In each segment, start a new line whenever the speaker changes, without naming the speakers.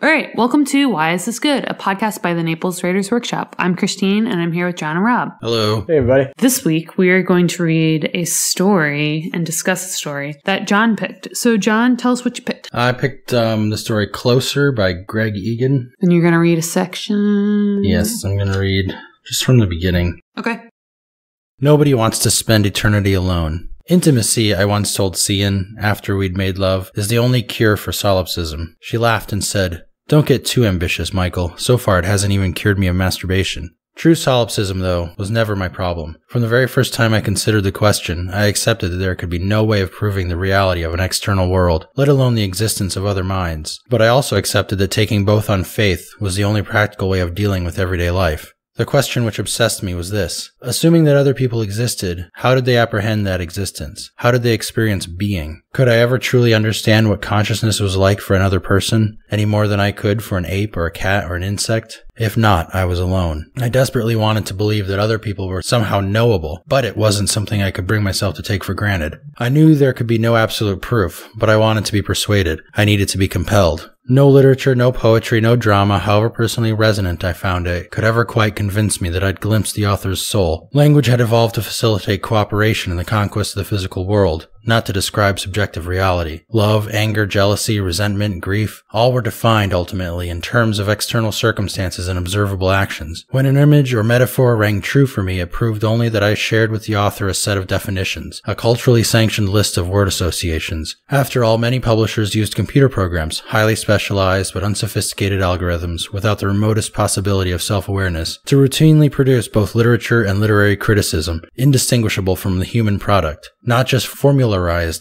All right, welcome to Why Is This Good, a podcast by the Naples Writers Workshop. I'm Christine and I'm here with John and Rob.
Hello.
Hey, everybody.
This week we are going to read a story and discuss a story that John picked. So, John, tell us what you picked.
I picked um, the story Closer by Greg Egan.
And you're going to read a section.
Yes, I'm going to read just from the beginning.
Okay.
Nobody wants to spend eternity alone. Intimacy, I once told Sian after we'd made love, is the only cure for solipsism. She laughed and said, Don't get too ambitious, Michael. So far, it hasn't even cured me of masturbation. True solipsism, though, was never my problem. From the very first time I considered the question, I accepted that there could be no way of proving the reality of an external world, let alone the existence of other minds. But I also accepted that taking both on faith was the only practical way of dealing with everyday life. The question which obsessed me was this. Assuming that other people existed, how did they apprehend that existence? How did they experience being? Could I ever truly understand what consciousness was like for another person, any more than I could for an ape or a cat or an insect? If not, I was alone. I desperately wanted to believe that other people were somehow knowable, but it wasn't something I could bring myself to take for granted. I knew there could be no absolute proof, but I wanted to be persuaded. I needed to be compelled. No literature, no poetry, no drama, however personally resonant I found it, could ever quite convince me that I'd glimpsed the author's soul. Language had evolved to facilitate cooperation in the conquest of the physical world, not to describe subjective reality. Love, anger, jealousy, resentment, grief, all were defined ultimately in terms of external circumstances and observable actions. When an image or metaphor rang true for me, it proved only that I shared with the author a set of definitions, a culturally sanctioned list of word associations. After all, many publishers used computer programs, highly specialized but unsophisticated algorithms, without the remotest possibility of self-awareness, to routinely produce both literature and literary criticism, indistinguishable from the human product. Not just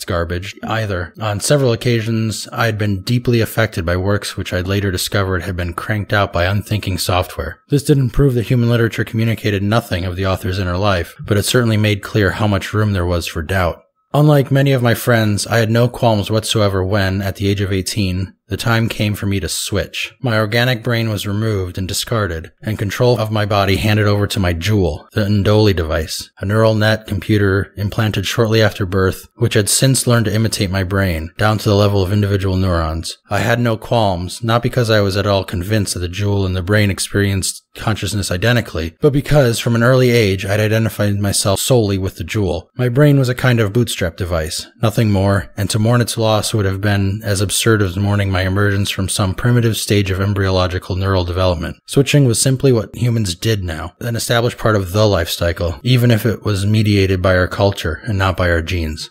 garbage either. On several occasions, I had been deeply affected by works which I'd later discovered had been cranked out by unthinking software. This didn't prove that human literature communicated nothing of the author's inner life, but it certainly made clear how much room there was for doubt. Unlike many of my friends, I had no qualms whatsoever when, at the age of 18, the time came for me to switch. My organic brain was removed and discarded, and control of my body handed over to my jewel, the Ndoli device, a neural net computer implanted shortly after birth, which had since learned to imitate my brain, down to the level of individual neurons. I had no qualms, not because I was at all convinced that the jewel and the brain experienced consciousness identically, but because from an early age I'd identified myself solely with the jewel. My brain was a kind of bootstrap device, nothing more, and to mourn its loss would have been as absurd as mourning my emergence from some primitive stage of embryological neural development. Switching was simply what humans did now, an established part of the life cycle, even if it was mediated by our culture and not by our genes.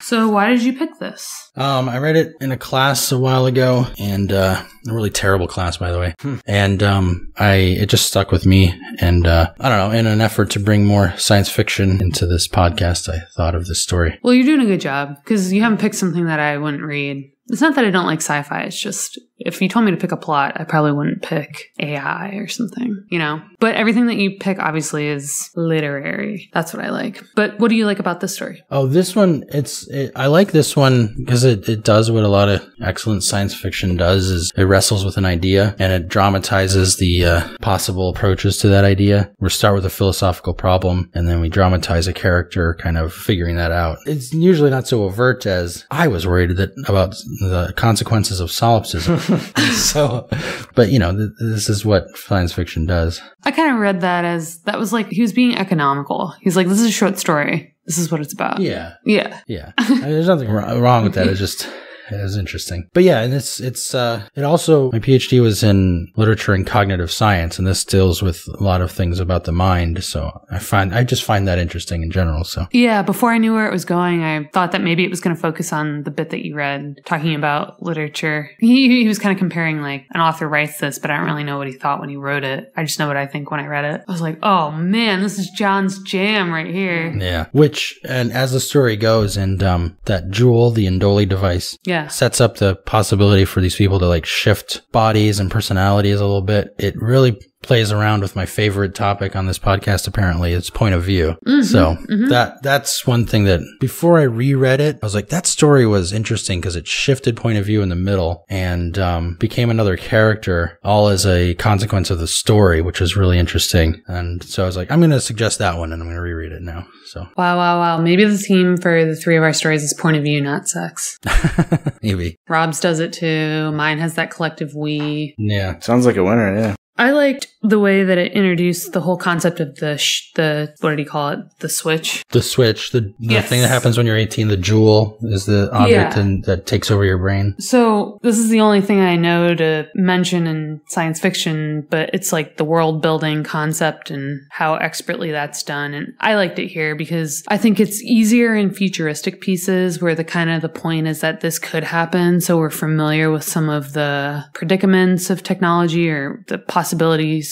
So, why did you pick this?
Um, I read it in a class a while ago, and uh, a really terrible class, by the way. And um, I it just stuck with me, and uh, I don't know. In an effort to bring more science fiction into this podcast, I thought of this story.
Well, you're doing a good job because you haven't picked something that I wouldn't read. It's not that I don't like sci fi, it's just if you told me to pick a plot, I probably wouldn't pick AI or something, you know? But everything that you pick obviously is literary. That's what I like. But what do you like about this story?
Oh, this one, it's, it, I like this one because it, it does what a lot of excellent science fiction does is it wrestles with an idea and it dramatizes the uh, possible approaches to that idea. We start with a philosophical problem and then we dramatize a character kind of figuring that out. It's usually not so overt as I was worried that about the consequences of solipsism. so, but you know, th- this is what science fiction does.
I kind of read that as that was like he was being economical. He's like, this is a short story. This is what it's about.
Yeah.
Yeah.
Yeah. I mean, there's nothing wrong wrong with that. It's just, it was interesting. But yeah, and it's, it's, uh, it also, my PhD was in literature and cognitive science, and this deals with a lot of things about the mind. So I find, I just find that interesting in general. So
Yeah, before I knew where it was going, I thought that maybe it was going to focus on the bit that you read, talking about literature. He, he was kind of comparing, like, an author writes this, but I don't really know what he thought when he wrote it. I just know what I think when I read it. I was like, oh man, this is John's jam right here.
yeah, which, and as the story goes, and, um, that jewel, the Ndoli device,
Yeah.
Sets up the possibility for these people to like shift bodies and personalities a little bit. It really plays around with my favorite topic on this podcast. Apparently, it's point of view.
Mhm,
So
mhm.
that that's one thing that before I reread it, I was like, that story was interesting because it shifted point of view in the middle and um, became another character, all as a consequence of the story, which was really interesting. And so I was like, I'm going to suggest that one, and I'm going to reread it now. So
Wow, wow, wow. Maybe the theme for the three of our stories is point of view, not sex.
maybe,
Rob's does it too. Mine has that collective we.
yeah,
Sounds like a winner, yeah.
I liked the way that it introduced the whole concept of the sh- the what did he call it? The switch.
the switch, the, the
Yes.
thing that happens when you're 18, the jewel is the object
Yeah.
and that takes over your brain.
So this is the only thing I know to mention in science fiction, but it's like the world building concept and how expertly that's done. And I liked it here because I think it's easier in futuristic pieces where the kind of the point is that this could happen. So we're familiar with some of the predicaments of technology or the possibilities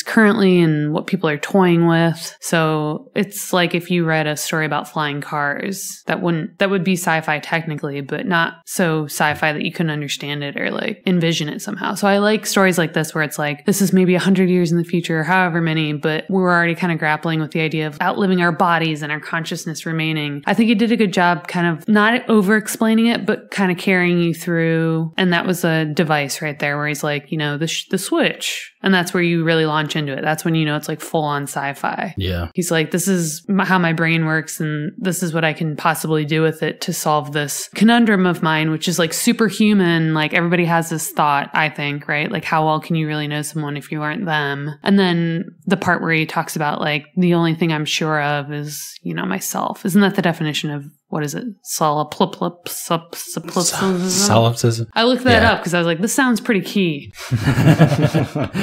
currently and what people are toying with. So it's like if you read a story about flying cars, that wouldn't, that would be sci-fi technically, but not so sci-fi that you couldn't understand it or like envision it somehow. So I like stories like this where it's like, this is maybe a hundred years in the future, or however many, but we're already kind of grappling with the idea of outliving our bodies and our consciousness remaining. I think he did a good job kind of not over explaining it, but kind of carrying you through. And that was a device right there where he's like, you know, the, the switch. And that's where you really launch into it. That's when you know it's like full on sci fi.
Yeah.
He's like, this is m- how my brain works, and this is what I can possibly do with it to solve this conundrum of mine, which is like superhuman. Like, everybody has this thought, I think, right? Like, how well can you really know someone if you aren't them? And then the part where he talks about, like, the only thing I'm sure of is, you know, myself. Isn't that the definition of what is it? Solipsism? I looked that
Yeah.
up because I was like, this sounds pretty key.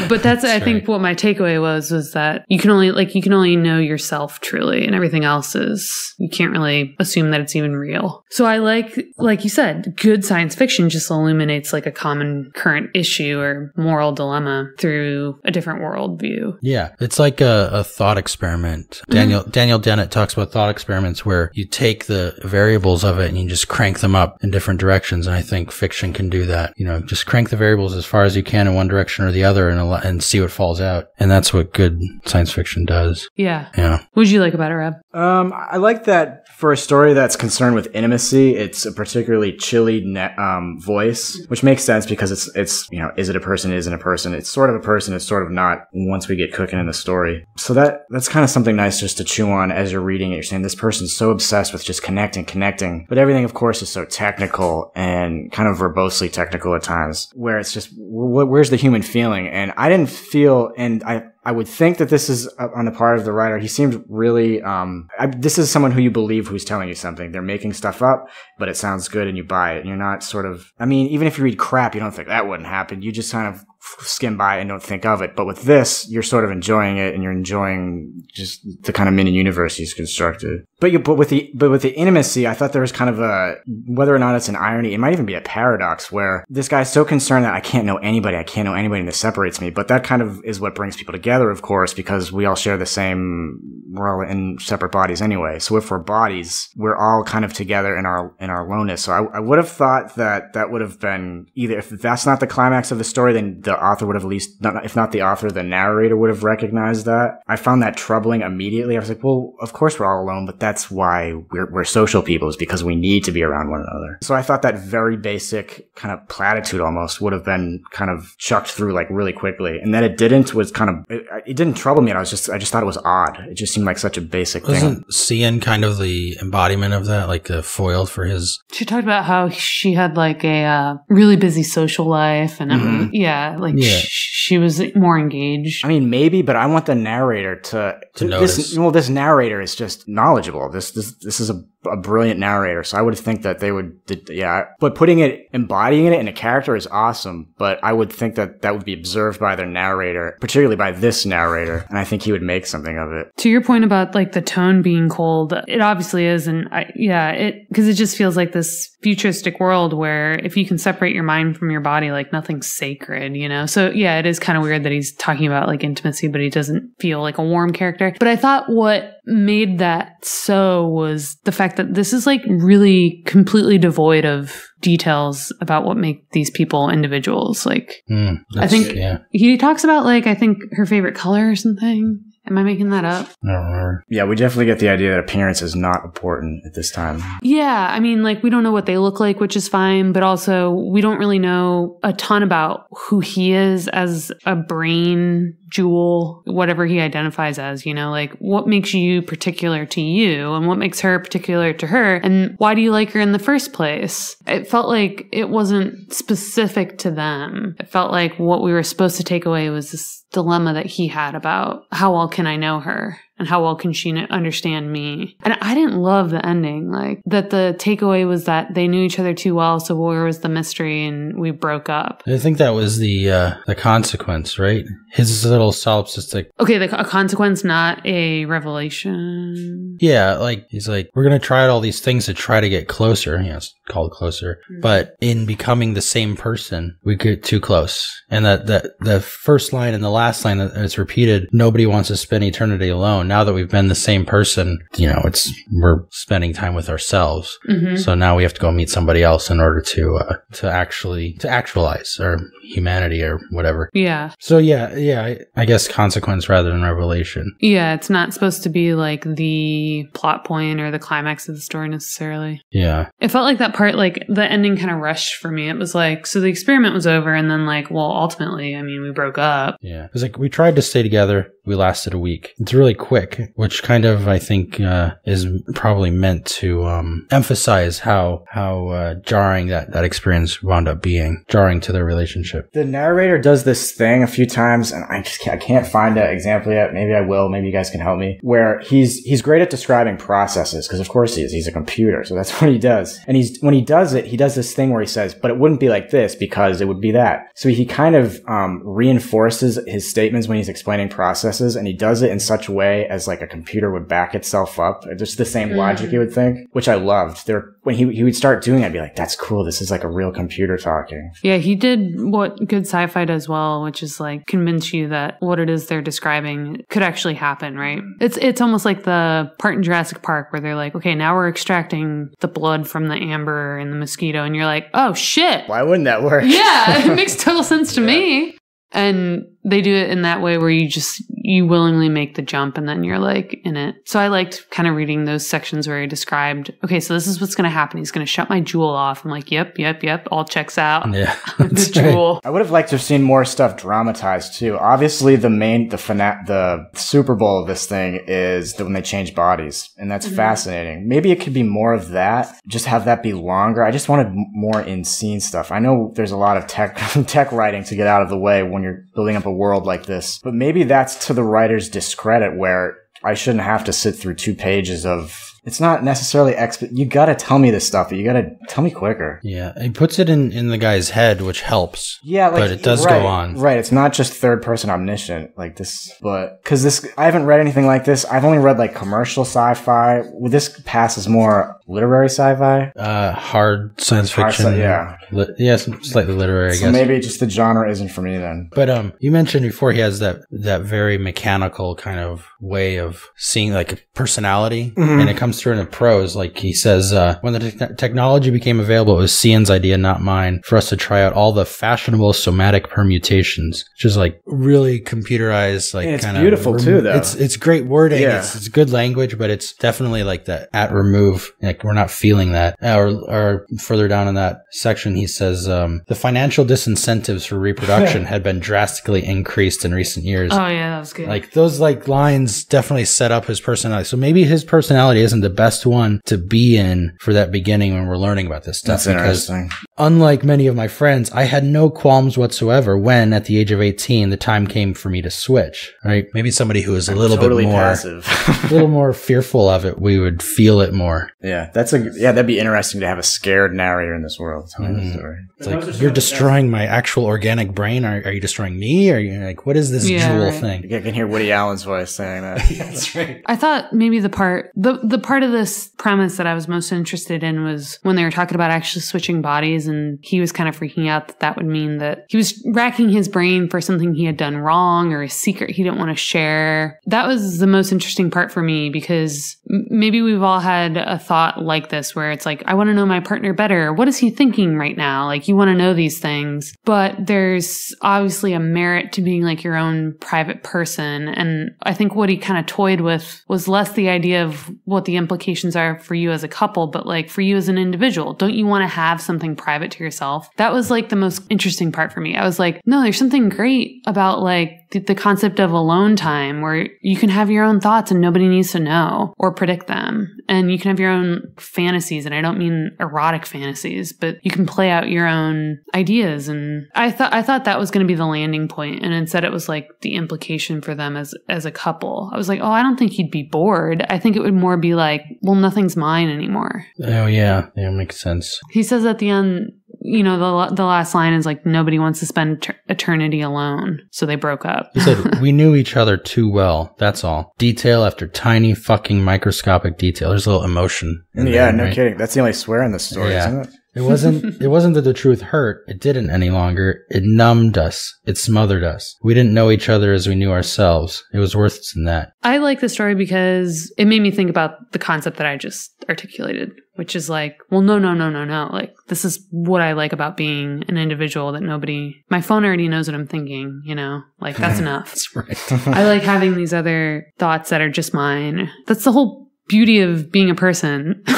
But that's, I think what my takeaway was was that you can only like you can only know yourself truly, and everything else is you can't really assume that it's even real. So I like, like you said, good science fiction just illuminates like a common current issue or moral dilemma through a different worldview.
Yeah, it's like a, a thought experiment. Daniel Daniel Dennett talks about thought experiments where you take the variables of it and you just crank them up in different directions. And I think fiction can do that. You know, just crank the variables as far as you can in one direction or the other, and and see what falls out. And that's what good science fiction does.
Yeah.
Yeah,
What did you like about it, Rob?
Um, I like that for a story that's concerned with intimacy. It's a particularly chilly ne- um, voice, which makes sense because it's it's you know is it a person? Isn't a person? It's sort of a person. It's sort of not. Once we get cooking in the story, so that that's kind of something nice just to chew on as you're reading it. You're saying this person's so obsessed with just connecting, connecting, but everything, of course, is so technical and kind of verbosely technical at times, where it's just where's the human feeling? And I didn't feel, and I I would think that this is uh, on the part of the writer. He seemed really. Um, I, this is someone who you believe who's telling you something. They're making stuff up, but it sounds good, and you buy it. And you're not sort of. I mean, even if you read crap, you don't think that wouldn't happen. You just kind of skim by and don't think of it. But with this, you're sort of enjoying it, and you're enjoying just the kind of mini universe he's constructed. But you, but with the, but with the intimacy, I thought there was kind of a whether or not it's an irony. It might even be a paradox where this guy's so concerned that I can't know anybody. I can't know anybody, and this separates me. But that kind of is what brings people together, of course, because we all share the same. We're all in separate bodies anyway. So if we're bodies, we're all kind of together in our in our aloneness. So I, I would have thought that that would have been either if that's not the climax of the story, then the author would have at least, not, if not the author, the narrator would have recognized that. I found that troubling immediately. I was like, well, of course we're all alone, but that's why we're, we're social people is because we need to be around one another. So I thought that very basic kind of platitude almost would have been kind of chucked through like really quickly. And that it didn't was kind of, it, it didn't trouble me. I was just, I just thought it was odd. It just seemed like such a basic thing.
wasn't Sian kind of the embodiment of that, like the foil for his?
She talked about how she had like a uh, really busy social life, and um, yeah, like
Yeah.
sh- she was more engaged.
I mean, maybe, but I want the narrator to
To
this.
notice.
Well, this narrator is just knowledgeable. This this this is a, a brilliant narrator. So I would think that they would, yeah. But putting it, embodying it in a character is awesome. But I would think that that would be observed by their narrator, particularly by this narrator, and I think he would make something of it.
to your point about like the tone being cold, it obviously is, and I, yeah, it because it just feels like this futuristic world where if you can separate your mind from your body, like nothing's sacred, you you know? So yeah, it is kind of weird that he's talking about like intimacy, but he doesn't feel like a warm character. But I thought what made that so was the fact that this is like really completely devoid of details about what make these people individuals. Like
Hmm,
I think
yeah,
he talks about like I think her favorite color or something. Am I making that up?
I don't remember.
Yeah, we definitely get the idea that appearance is not important at this time.
Yeah, I mean, like, we don't know what they look like, which is fine, but also we don't really know a ton about who he is as a brain jewel, whatever he identifies as, you know, like what makes you particular to you and what makes her particular to her, and why do you like her in the first place? It felt like it wasn't specific to them. It felt like what we were supposed to take away was this dilemma that he had about how well can I know her and how well can she understand me. And I didn't love the ending, like that the takeaway was that they knew each other too well, so where was the mystery and we broke up.
I think that was the uh, the consequence, right? His little solipsistic.
Okay, the a consequence, not a revelation.
Yeah, like he's like, we're gonna try out all these things to try to get closer. It's called closer. But in becoming the same person, we get too close. And that that the first line and the last line that it's repeated. Nobody wants to spend eternity alone. Now that we've been the same person, you know, it's we're spending time with ourselves.
hmm
So now we have to go meet somebody else in order to uh, to actually to actualize our humanity or whatever.
Yeah.
So yeah, yeah, I, I guess consequence rather than revelation.
Yeah, it's not supposed to be like the plot point or the climax of the story necessarily.
Yeah,
It felt like that part, like the ending kind of rushed for me. It was like, so the experiment was over, and then, like, well, ultimately, I mean, we broke up.
yeah. It was like we tried to stay together. We lasted a week. It's really quick, which kind of I think uh, is probably meant to um, emphasize how how uh, jarring that that experience wound up being, jarring to their relationship.
The narrator does this thing a few times, and I just can't, I can't find an example yet. Maybe I will. Maybe you guys can help me. Where he's he's great at describing processes because of course he is. He's a computer, so that's what he does. And he's when he does it, he does this thing where he says, "But it wouldn't be like this because it would be that." So he kind of um, reinforces his statements when he's explaining processes, and he does it in such a way as like a computer would back itself up. Just the same logic you would think, which I loved. There, when he he would start doing, it, I'd be like, "That's cool. This is like a real computer talking."
Yeah, he did what good sci fi does well, which is like convince you that what it is they're describing could actually happen, right? It's it's almost like the part in Jurassic Park where they're like, okay, now we're extracting the blood from the amber and the mosquito, and you're like, oh shit.
Why wouldn't that work?
Yeah, it makes total sense to me. And they do it in that way where you just you willingly make the jump and then you're like in it. So I liked kind of reading those sections where he described, okay, so this is what's going to happen. He's going to shut my jewel off. I'm like, yep, yep, yep, all checks out.
Yeah,
the
That's right.
jewel.
I would have liked to have seen more stuff dramatized too. Obviously, the main, the fana- the Super Bowl of this thing is the, when they change bodies, and that's mm-hmm. fascinating. Maybe it could be more of that. Just have that be longer. I just wanted more in scene stuff. I know there's a lot of tech tech writing to get out of the way when you're building up a world like this, but maybe that's to the writer's discredit where I shouldn't have to sit through two pages of. It's not necessarily exp. You gotta tell me this stuff, but you gotta tell me quicker.
yeah. He puts it in in the guy's head, which helps.
Yeah, like,
But it does
right,
go on.
Right, it's not just third person omniscient like this, but because this, I haven't read anything like this. I've only read like commercial sci-fi. This pass as more literary sci-fi?
Uh, hard science
Hard
fiction.
sci- yeah.
Li- yeah, slightly literary, I
So
guess.
maybe just the genre isn't for me then.
But um, you mentioned before he has that that very mechanical kind of way of seeing like a personality,
Mhm.
and it comes through in the prose. Like he says, uh, when the te- technology became available, it was Sian's idea, not mine, for us to try out all the fashionable somatic permutations, which is like really computerized. Like
And it's
kinda
beautiful, too, though.
It's it's great wording.
Yeah.
It's it's good language, but it's definitely like that at remove. Like we're not feeling that. Or or further down in that section, he says um, the financial disincentives for reproduction had been drastically increased in recent years.
Oh yeah, that was good.
Like those like lines definitely set up his personality. So maybe his personality isn't the best one to be in for that beginning when we're learning about this stuff.
That's interesting.
Unlike many of my friends, I had no qualms whatsoever when at the age of 18 the time came for me to switch. Right? Maybe somebody who is a little
totally
bit more
passive.
a little more fearful of it, we would feel it more.
yeah, that's a yeah. That'd be interesting to have a scared narrator in this world telling the
mm-hmm.
story.
It's like you're destroying my actual organic brain. Are, are you destroying me? Are you like what is this
Yeah,
jewel
right.
thing?
I can hear Woody Allen's voice saying that.
That's right.
I thought maybe the part the the part of this premise that I was most interested in was when they were talking about actually switching bodies and he was kind of freaking out that that would mean that he was racking his brain for something he had done wrong or a secret he didn't want to share. That was the most interesting part for me because maybe we've all had a thought like this where it's like, I want to know my partner better. What is he thinking right now? Like, you want to know these things, but there's obviously a merit to being like your own private person. And I think what he kind of toyed with was less the idea of what the implications are for you as a couple, but like for you as an individual. Don't you want to have something private to yourself? That was like the most interesting part for me. I was like, no, there's something great about like the, the concept of alone time where you can have your own thoughts and nobody needs to know or predict them. And you can have your own fantasies. And I don't mean erotic fantasies, but you can play out your own ideas. And I thought, I thought that was going to be the landing point, And instead it was like the implication for them as, as a couple. I was like, oh, I don't think he'd be bored. I think it would more be like, well, nothing's mine anymore.
Oh yeah, yeah, makes sense.
He says at the end, you know, the the last line is like nobody wants to spend ter- eternity alone, so they broke up.
He said we knew each other too well. That's all. Detail after tiny fucking microscopic detail. There's a little emotion. in
yeah,
there,
no
right?
kidding. That's the only swear in the story,
Yeah.
isn't it?
It wasn't. It wasn't that the truth hurt. It didn't any longer. It numbed us. It smothered us. We didn't know each other as we knew ourselves. It was worse than that.
I like the story because it made me think about the concept that I just articulated, which is like, well, no, no, no, no, no. Like, this is what I like about being an individual that nobody, my phone already knows what I'm thinking, you know? Like, that's enough.
That's right.
I like having these other thoughts that are just mine. That's the whole beauty of being a person.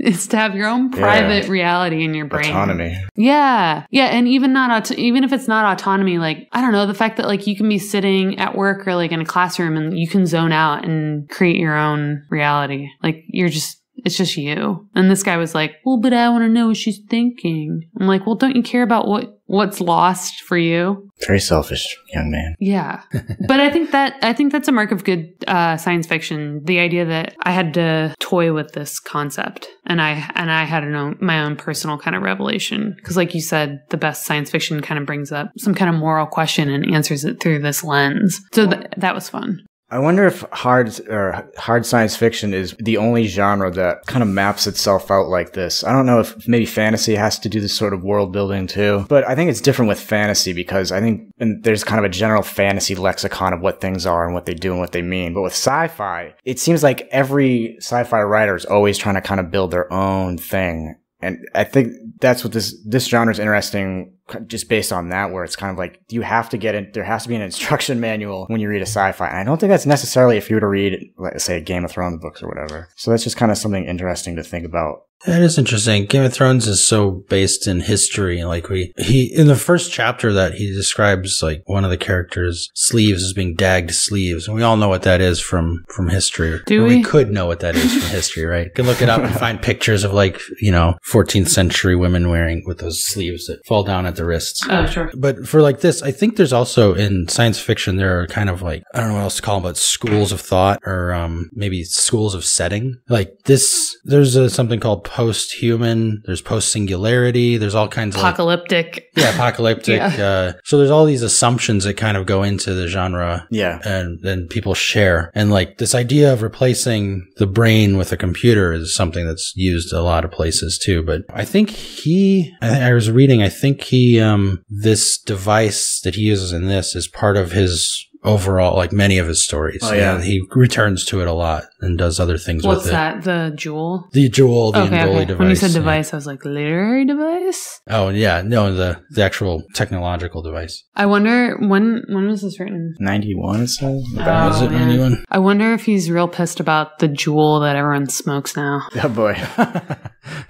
is to have your own
Yeah.
private reality in your brain.
Autonomy.
Yeah. Yeah. And even not, auto- even if it's not autonomy, like, I don't know, the fact that like you can be sitting at work or like in a classroom and you can zone out and create your own reality. Like you're just, it's just you. And this guy was like, well, but I want to know what she's thinking. I'm like, well, don't you care about what, what's lost for you?
Very selfish young man.
Yeah. but I think that I think that's a mark of good uh, science fiction. The idea that I had to toy with this concept, and I and I had an own, my own personal kind of revelation. Because, like you said, the best science fiction kind of brings up some kind of moral question and answers it through this lens. So th- that was fun.
I wonder if hard or hard science fiction is the only genre that kind of maps itself out like this. I don't know if maybe fantasy has to do this sort of world building too, but I think it's different with fantasy because I think there's kind of a general fantasy lexicon of what things are and what they do and what they mean. But with sci-fi, it seems like every sci-fi writer is always trying to kind of build their own thing. And I think that's what this this genre is interesting just based on that where it's kind of like you have to get it there has to be an instruction manual when you read a sci-fi. And i don't think that's necessarily if you were to read let's say a game of thrones books or whatever. So that's just kind of something interesting to think about
That is interesting. Game of Thrones is so based in history. Like we, he, in the first chapter that he describes like one of the characters' sleeves as being dagged sleeves. And we all know what that is from, from history.
Do
Or
we?
could know what that is from history, right? You can look it up and find pictures of like, you know, 14th century women wearing with those sleeves that fall down at the wrists.
Oh, sure.
But for like this, I think there's also in science fiction there are kind of like I don't know what else to call them, but schools of thought or um, maybe schools of setting. Like this, there's a, something called post-human. There's post-singularity. There's all kinds of
Apocalyptic.
yeah, apocalyptic. Uh, so there's all these assumptions that kind of go into the genre
yeah
and then people share. And like this idea of replacing the brain with a computer is something that's used a lot of places too. But I think he, I, I was reading, I think he, um, this device that he uses in this is part of his overall, like many of his stories.
Oh, yeah.
And he returns to it a lot and does other things
What's
with it.
that? The jewel?
The Juul, the
Okay,
Ndoli
okay.
device.
When you said
yeah.
device, I was like, literary device?
Oh yeah, no, the the actual technological device.
I wonder when when was this written?
91 it says
Oh,
Was it
man.
anyone?
I wonder if he's real pissed about the jewel that everyone smokes now.
oh boy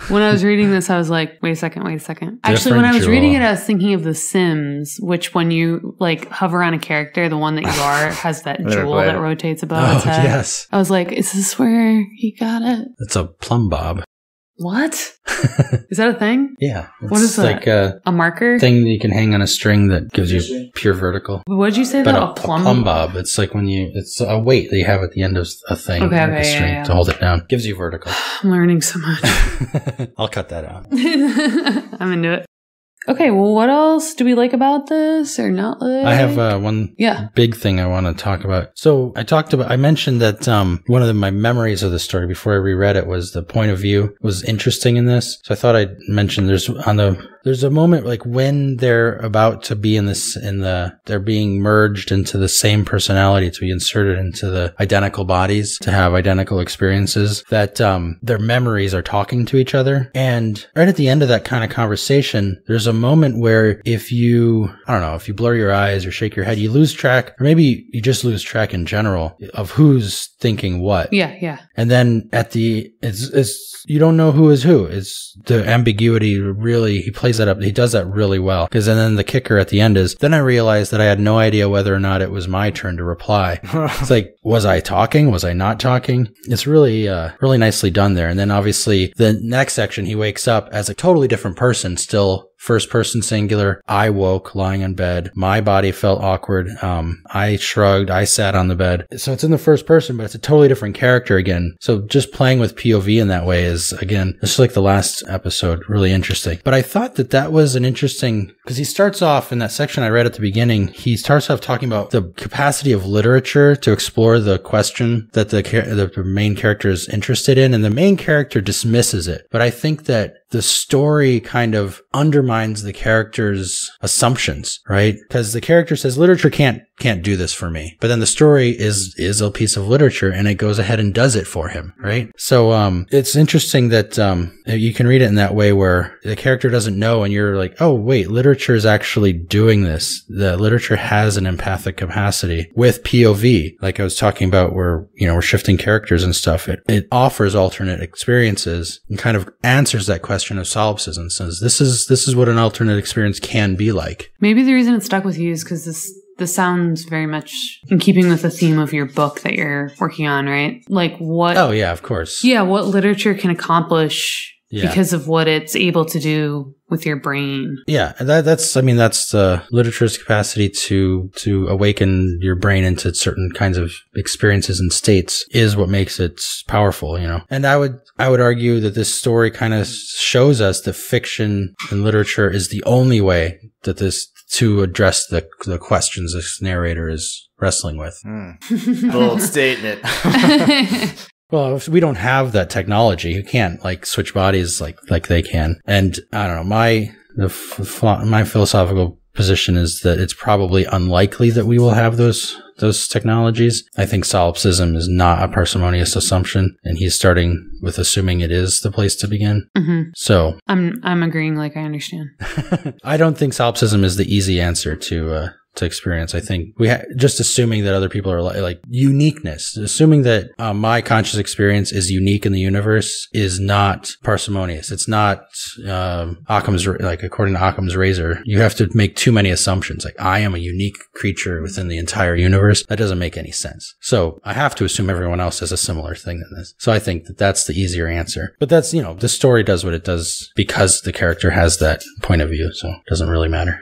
When I was reading this, I was like, wait a second, wait a second. Actually, when I was reading it, I was thinking of The Sims, which when you like hover on a character, the one that you has that jewel that rotates above
Oh
its head.
yes,
I was like, is this where he got it?
it's a plumb bob.
What? Is that a thing?
Yeah.
What is
It's like a
A marker?
thing that you can hang on a string that gives you pure vertical.
What did you say
But
though?
a,
A plum?
a plumb bob, it's like when you, it's a weight that you have at the end of a thing,
Okay,
like
okay,
a
yeah,
string
yeah.
to hold it down. Gives you vertical.
I'm learning so much.
I'll cut that out.
I'm into it. Okay, well, what else do we like about this or not like?
I have uh, one
Yeah.
big thing I want to talk about. So I talked about, I mentioned that um, one of the, my memories of the story before I reread it was the point of view was interesting in this. So I thought I'd mention there's on the there's a moment like when they're about to be in this in the they're being merged into the same personality to be inserted into the identical bodies to have identical experiences that um their memories are talking to each other and right at the end of that kind of conversation there's a moment where if you I don't know if you blur your eyes or shake your head you lose track or maybe you just lose track in general of who's thinking what
Yeah, yeah.
and then at the it's it's you don't know who is who. It's the ambiguity really he plays that up. He does that really well. Because and then the kicker at the end is then I realized that I had no idea whether or not it was my turn to reply. it's like was I talking? Was I not talking? It's really uh really nicely done there. And then obviously the next section he wakes up as a totally different person still first person singular. I woke lying in bed. My body felt awkward. Um, I shrugged. I sat on the bed. So it's in the first person, but it's a totally different character again. So just playing with POV in that way is again, just like the last episode, really interesting. But I thought that that was an interesting because he starts off in that section I read at the beginning. He starts off talking about the capacity of literature to explore the question that the, the main character is interested in, and the main character dismisses it. But I think that the story kind of undermines the character's assumptions, right? Because the character says literature can't can't do this for me. But then the story is is a piece of literature and it goes ahead and does it for him, right? So um it's interesting that um you can read it in that way where the character doesn't know and you're like, "Oh, wait, literature is actually doing this. The literature has an empathic capacity with POV, like I was talking about where, you know, we're shifting characters and stuff. It it offers alternate experiences and kind of answers that question of solipsism. Says this is this is what an alternate experience can be like.
Maybe the reason it stuck with you is because this this sounds very much in keeping with the theme of your book that you're working on, right? Like what?
Oh yeah, of course.
Yeah, what literature can accomplish
Yeah.
because of what it's able to do with your brain.
Yeah, that, that's I mean that's the literature's capacity to to awaken your brain into certain kinds of experiences and states is what makes it powerful, you know. And I would I would argue that this story kind of shows us that fiction and literature is the only way that this to address the the questions this narrator is wrestling with.
Hmm.
Bold statement.
Well, if we don't have that technology, you can't like switch bodies like like they can. And I don't know, my the f- my philosophical position is that it's probably unlikely that we will have those those technologies. I think solipsism is not a parsimonious assumption, and he's starting with assuming it is the place to begin.
hmm
So
I'm I'm agreeing. Like I understand.
I don't think solipsism is the easy answer to uh, to experience. I think we ha- just assuming that other people are li- like uniqueness, assuming that uh, my conscious experience is unique in the universe is not parsimonious. It's not um, Occam's like according to Occam's razor. You have to make too many assumptions. Like I am a unique creature within the entire universe. That doesn't make any sense. So I have to assume everyone else has a similar thing than this. So I think that that's the easier answer. But that's you know the story does what it does because the character has that point of view. So it doesn't really matter.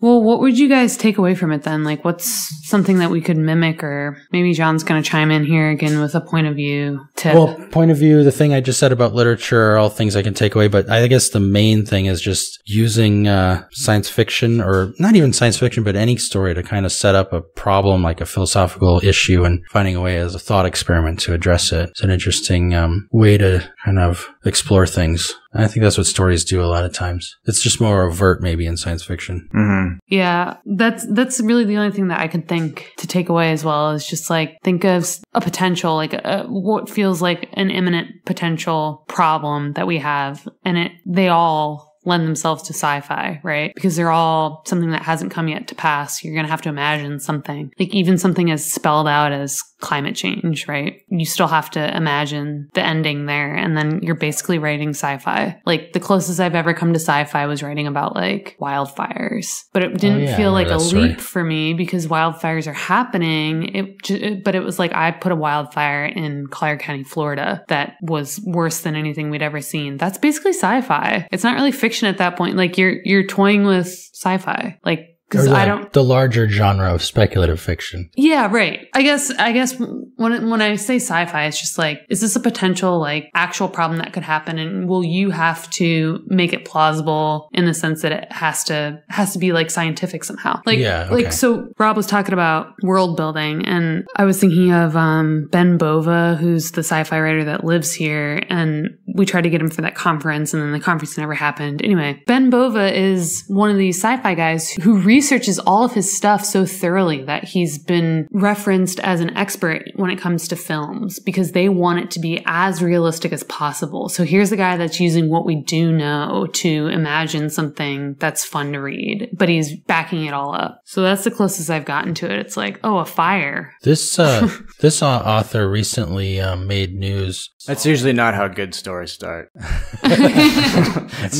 Well, what would you guys take away from it then? Like, what's something that we could mimic, or maybe John's going to chime in here again with a point of view to.
Well, point of view, the thing I just said about literature are all things I can take away, but I guess the main thing is just using uh, science fiction or not even science fiction, but any story to kind of set up a problem like a philosophical issue and finding a way as a thought experiment to address it. It's an interesting um, way to kind of explore things. I think that's what stories do a lot of times. It's just more overt maybe in science fiction.
hmm
Yeah, that's that's really the only thing that I could think to take away as well is just like think of a potential like a, what feels like an imminent potential problem that we have and it they all lend themselves to sci-fi, right? Because they're all something that hasn't come yet to pass. You're going to have to imagine something. Like even something as spelled out as climate change, right? You still have to imagine the ending there and then you're basically writing sci-fi. Like the closest I've ever come to sci-fi was writing about like wildfires. But it didn't
yeah,
feel like a
story.
leap for me because wildfires are happening. It, but it was like I put a wildfire in Collier County, Florida that was worse than anything we'd ever seen. That's basically sci-fi. It's not really fiction at that point. Like you're you're toying with sci-fi. Like because I don't
The larger genre of speculative fiction.
yeah, right. I guess I guess when when I say sci-fi, it's just like, is this a potential like actual problem that could happen, and will you have to make it plausible in the sense that it has to has to be like scientific somehow? Like,
Yeah, okay.
like so. Rob was talking about world building, and I was thinking of um, Ben Bova, who's the sci-fi writer that lives here, and we tried to get him for that conference and then the conference never happened. Anyway, Ben Bova is one of these sci-fi guys who researches all of his stuff so thoroughly that he's been referenced as an expert when it comes to films because they want it to be as realistic as possible. So here's a guy that's using what we do know to imagine something that's fun to read, but he's backing it all up. So that's the closest I've gotten to it. It's like, oh, a fire.
This uh, this uh, author recently uh, made news.
That's usually not how good stories start.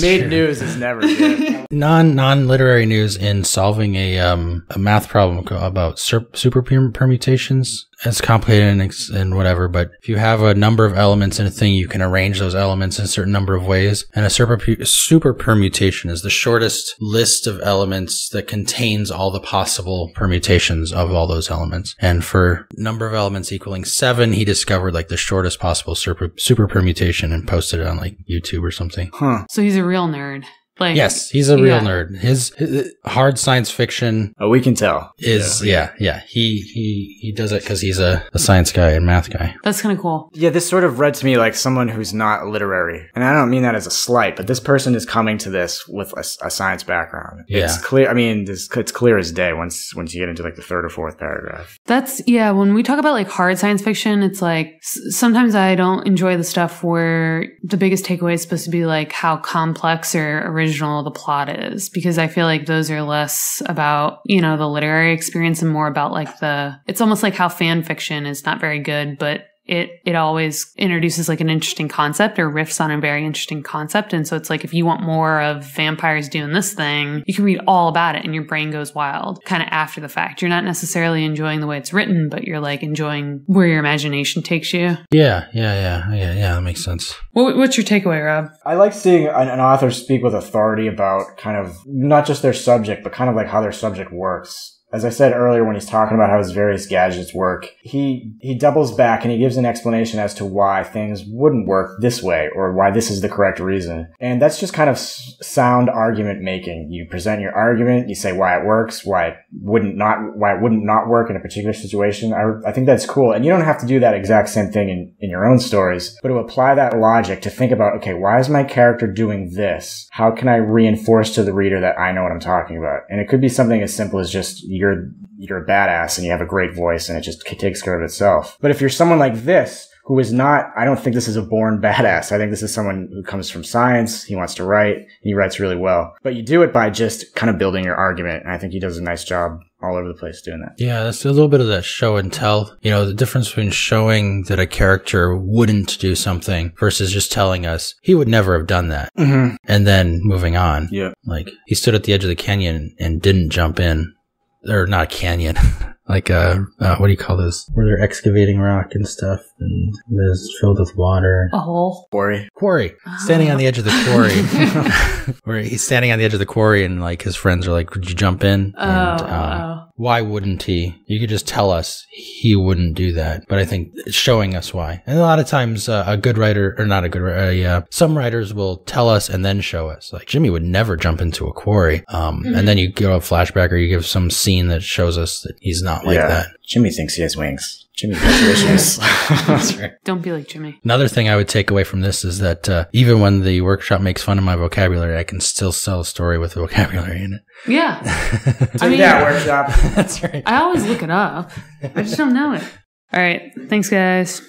Made
true.
news is never good.
non non literary news in solving a um a math problem about sur- super per- permutations. It's complicated and, ex- and whatever, but if you have a number of elements in a thing, you can arrange those elements in a certain number of ways. And a super pu- super permutation is the shortest list of elements that contains all the possible permutations of all those elements. And for number of elements equaling seven, he discovered like the shortest possible super super permutation and posted it on like YouTube or something.
Huh.
So he's a real nerd. Like,
Yes, he's a real
Yeah.
nerd. His, his hard science fiction
Oh, we can tell.
is yeah, yeah. He he he does it because he's a, a science guy and math guy.
that's kind of cool.
Yeah, this sort of read to me like someone who's not literary. And I don't mean that as a slight, but this person is coming to this with a science background. It's
Yeah.
clear. I mean, this, it's clear as day once once you get into like the third or fourth paragraph.
That's yeah. When we talk about like hard science fiction, it's like s- sometimes I don't enjoy the stuff where the biggest takeaway is supposed to be like how complex or original the plot is, because I feel like those are less about you know the literary experience and more about like the. It's almost like how fan fiction is not very good, but it it always introduces like an interesting concept or riffs on a very interesting concept and so it's like if you want more of vampires doing this thing you can read all about it and your brain goes wild kind of after the fact you're not necessarily enjoying the way it's written but you're like enjoying where your imagination takes you
Yeah, yeah, yeah, yeah, yeah. That makes sense.
what, what's your takeaway rob
I like seeing an, an author speak with authority about kind of not just their subject, but kind of like how their subject works. As I said earlier, when he's talking about how his various gadgets work, he he doubles back and he gives an explanation as to why things wouldn't work this way or why this is the correct reason. And that's just kind of sound argument making. You present your argument, you say why it works, why it wouldn't not why it wouldn't not work in a particular situation. I, I think that's cool, and you don't have to do that exact same thing in in your own stories, but to apply that logic to think about okay, why is my character doing this? How can I reinforce to the reader that I know what I'm talking about? And it could be something as simple as just you're you're a badass and you have a great voice and it just takes care of itself. But if you're someone like this who is not, I don't think this is a born badass. I think this is someone who comes from science. He wants to write. and He writes really well. But you do it by just kind of building your argument. And I think he does a nice job all over the place doing that.
Yeah, that's a little bit of that show and tell. You know, the difference between showing that a character wouldn't do something versus just telling us he would never have done that,
Mm-hmm.
and then moving on.
Yeah.
Like he stood at the edge of the canyon and didn't jump in, or not a canyon, like uh, uh, what do you call this? Where they're excavating rock and stuff, and it's filled with water.
a hole
Corey.
Quarry, standing on the edge of the quarry, where he's standing on the edge of the quarry, and like his friends are like, "Could you jump in?"
oh,
And, uh,
oh.
Why wouldn't he? You could just tell us he wouldn't do that. But I think it's showing us why. And a lot of times, uh, a good writer, or not a good writer, uh, some writers will tell us and then show us. Like Jimmy would never jump into a quarry. Um, and then you give a flashback or you give some scene that shows us that he's not like
yeah.
that.
Jimmy thinks he has wings. Jimmy has issues.
That's right.
don't be like jimmy
Another thing I would take away from this is that uh, even when the workshop makes fun of my vocabulary, I can still sell a story with vocabulary in it.
yeah I mean-
that workshop.
That's right.
i always look it up i just don't know it all right thanks guys